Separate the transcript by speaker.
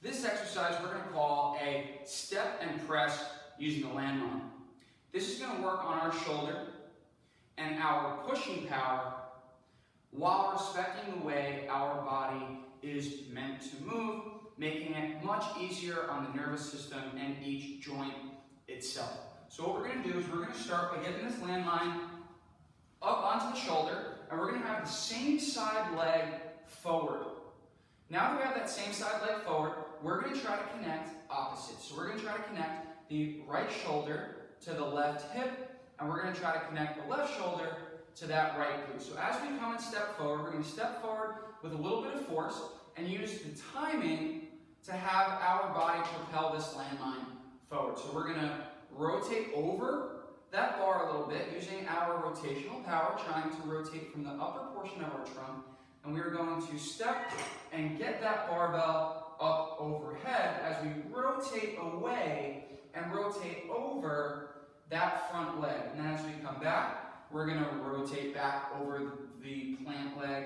Speaker 1: This exercise we're going to call a step and press using the landmine. This is going to work on our shoulder and our pushing power while respecting the way our body is meant to move, making it much easier on the nervous system and each joint itself. So what we're going to do is we're going to start by getting this landmine up onto the shoulder, and we're going to have the same side leg forward. Now that we have that same side leg forward, we're going to try to connect opposites. So we're going to try to connect the right shoulder to the left hip, and we're going to try to connect the left shoulder to that right glute. So as we come and step forward, we're going to step forward with a little bit of force and use the timing to have our body propel this landmine forward. So we're going to rotate over that bar a little bit using our rotational power, trying to rotate from the upper portion of our trunk. And we are going to step and get that barbell up overhead as we rotate away and rotate over that front leg. And then as we come back, we're going to rotate back over the plant leg